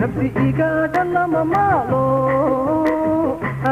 nafsi lama maalo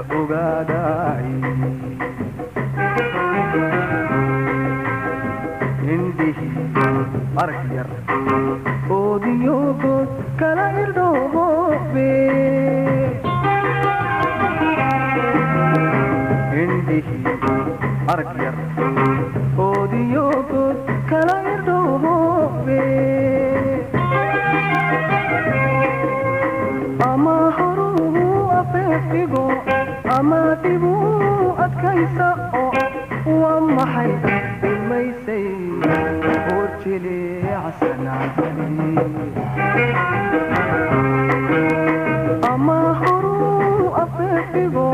weeyaani nafsi igaadha lama maalo arami weeyaani edaad bashaan hadhin oon hadhin laguna aabuyi qofbaa aqoon intuu qabu kala ogaaday indhihi arag yar oodiyogood kala irdhoobe indhihi arag yar oodiyogood kala irdhoobe ama horuu afeefigo ama dhibuu adkaysa oo waa maxay ilmaysay oor jileecsanaantani ama horuu afeefigo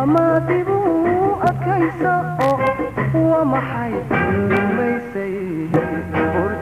ama dhibuu adkaysa oo waa maxay ilmaysay oor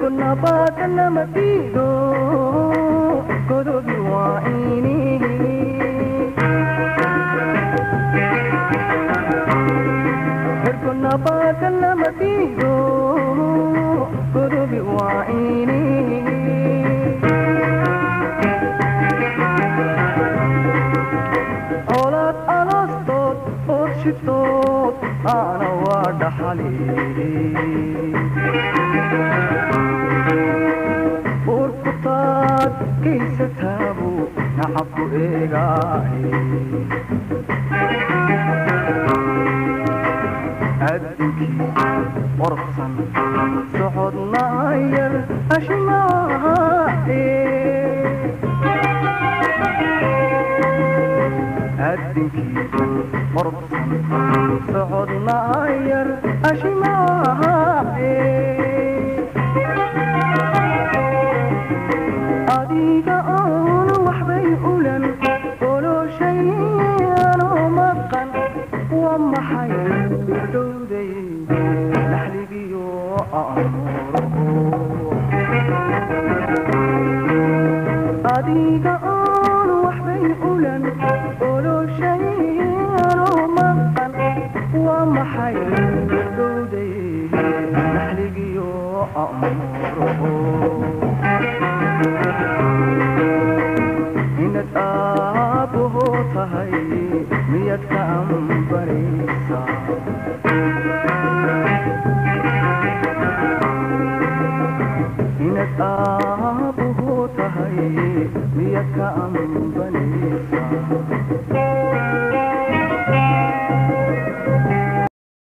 كنا باطلنا ما فيه كتبي وعيني كنا باطلنا ما فيه shito ana waa dhaxali buurkutaad kaysataabu nacabku eegaahe addunkii qorqsan socodnayar ashmaa مرض اقعد معايا اشي معاها اديك وحبي وما نحلي بيو اديك aabbaho tahay miyad ka ambaraysa inad aabbaho tahay miyad ka ambanaysa